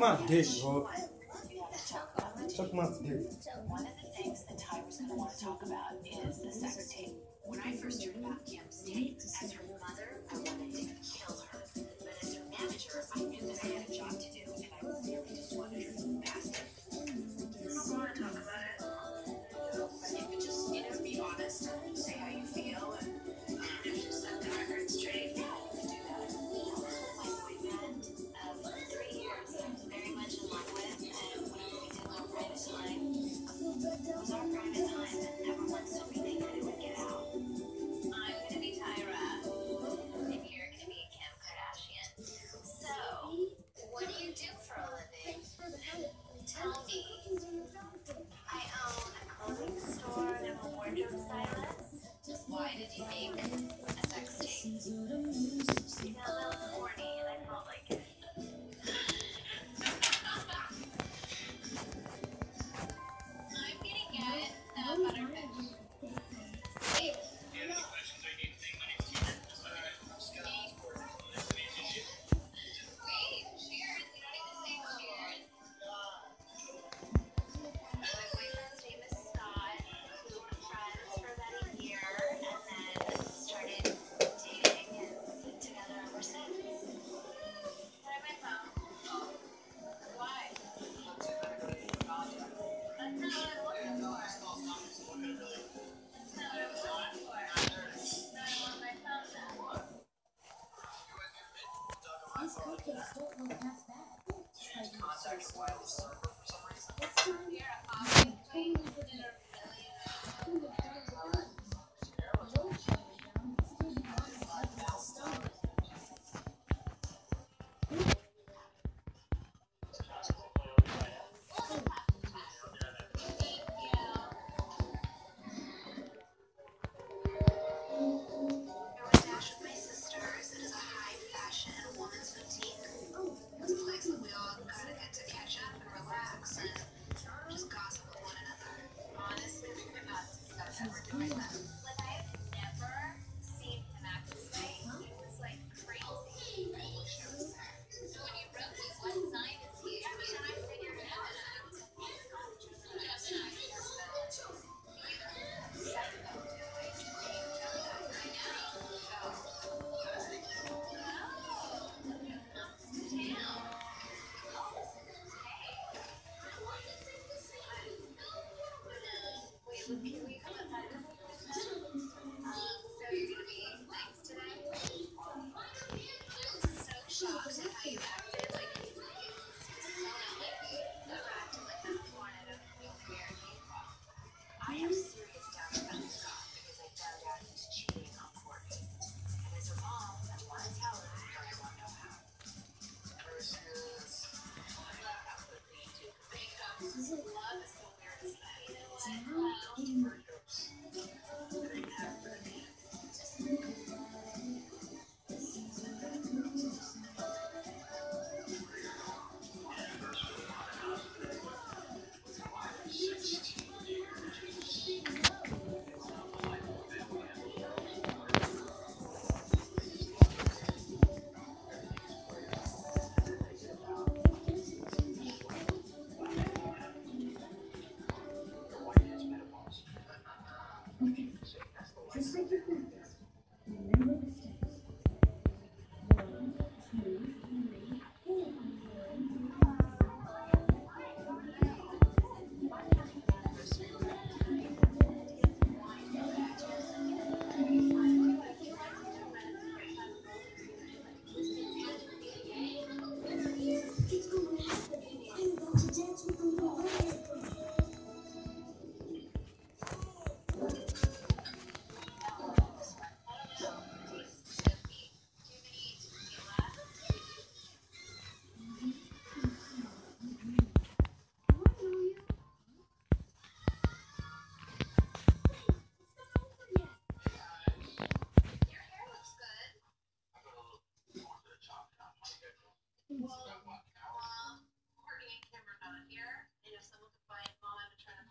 my dick, bro. Suck my dick. One of the things that Tyra's going to want to talk about is the sex tape. When I first heard about Kim's as her mother, I wanted to kill her. But as her manager, I knew that I had a job to do, and I really just wanted her to be past it. I don't want to talk about it. But if just, you know, be honest and say how you feel, and, if just set the record straight. those are private time. Remember the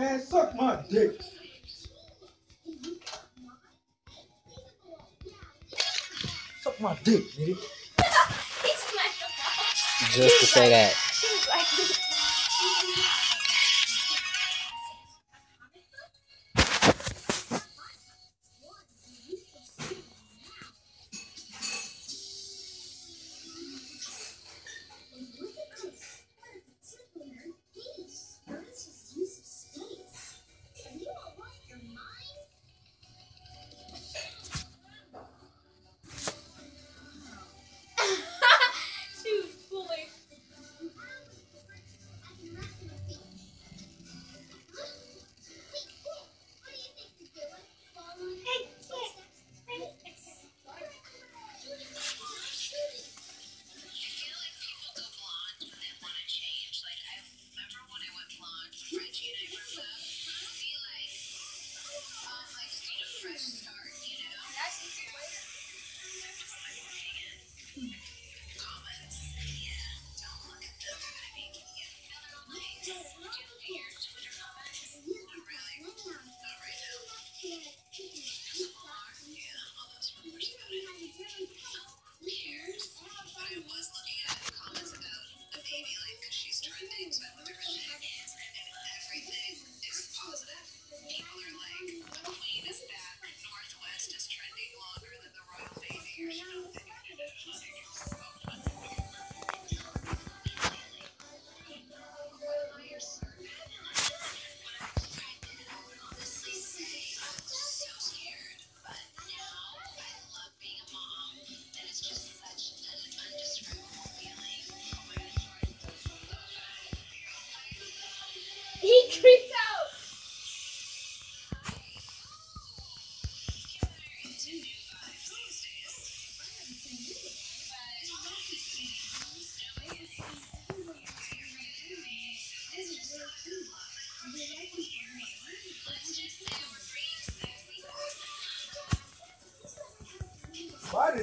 Man, suck my dick. Suck my dick, nigga. Just to say that.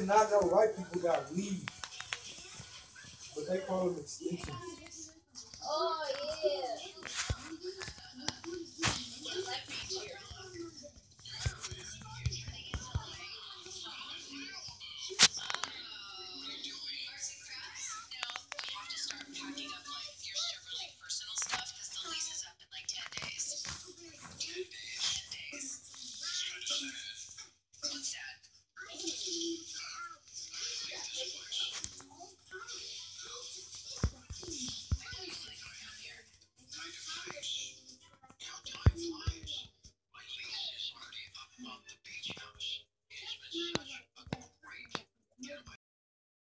not no white people got weed, but they call them extensions. Oh yeah.